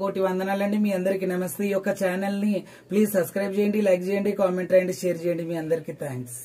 కోటి వందనాలండి. మీ అందరికి నమస్తే. ఈ యొక్క ఛానల్ని ప్లీజ్ సబ్స్క్రైబ్ చేయండి లైక్ చేయండి కామెంట్ రాయండి షేర్ చేయండి. మీ అందరికి thanks.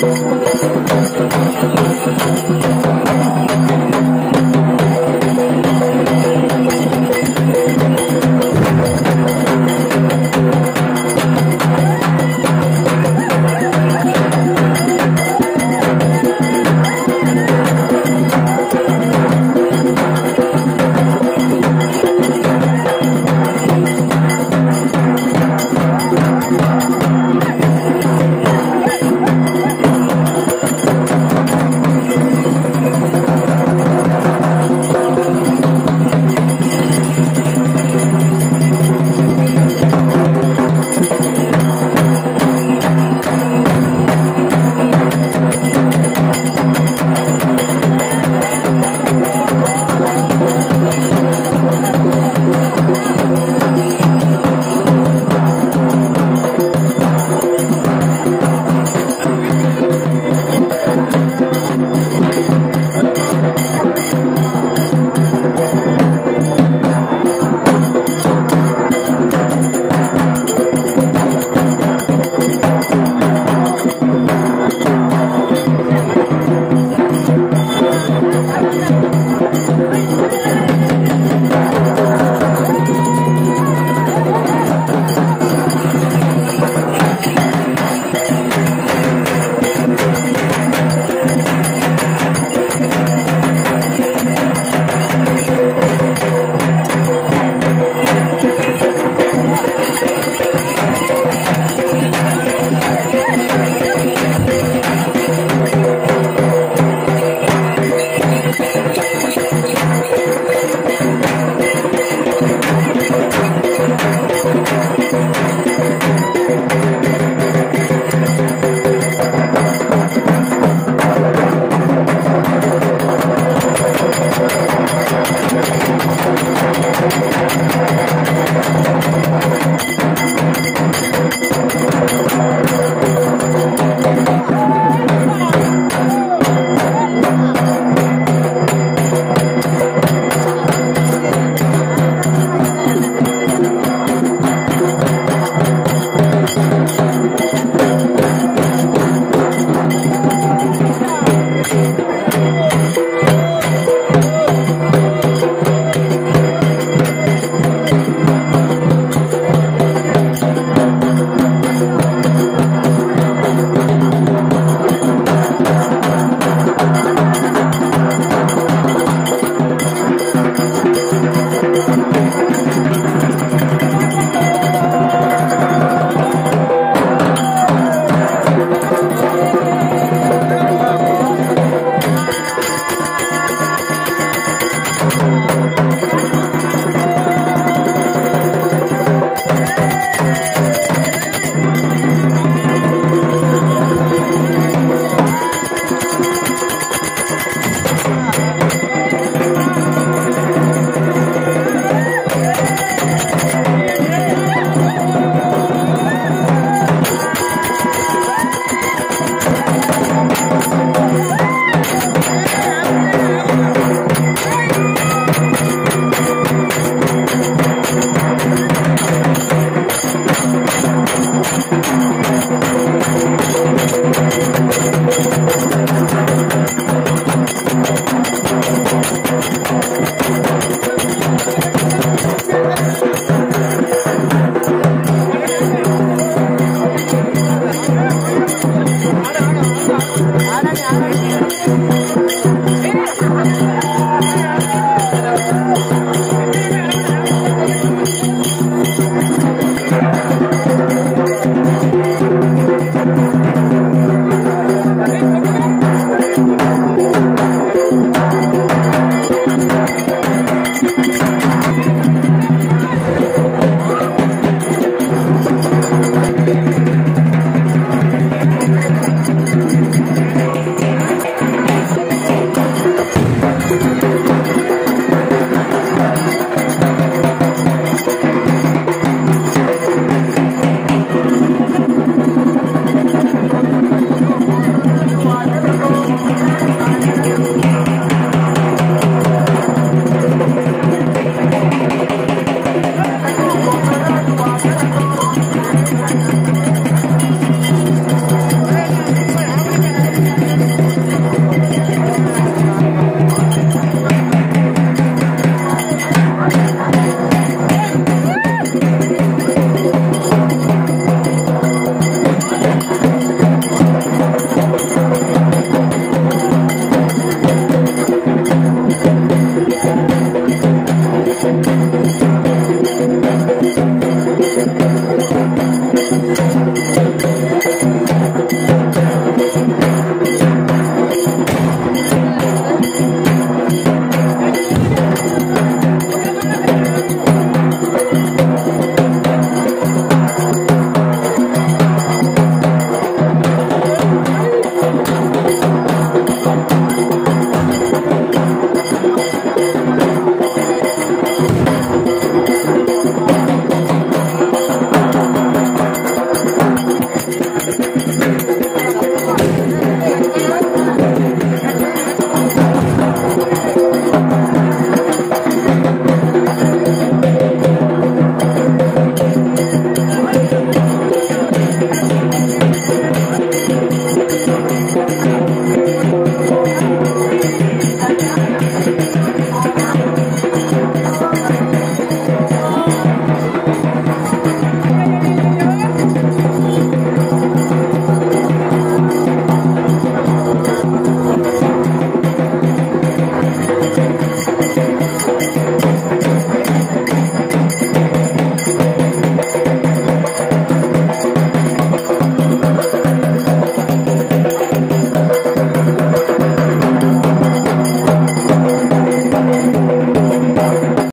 Thank you.